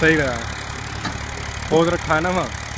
सही कहा पोज रखा है ना वहाँ?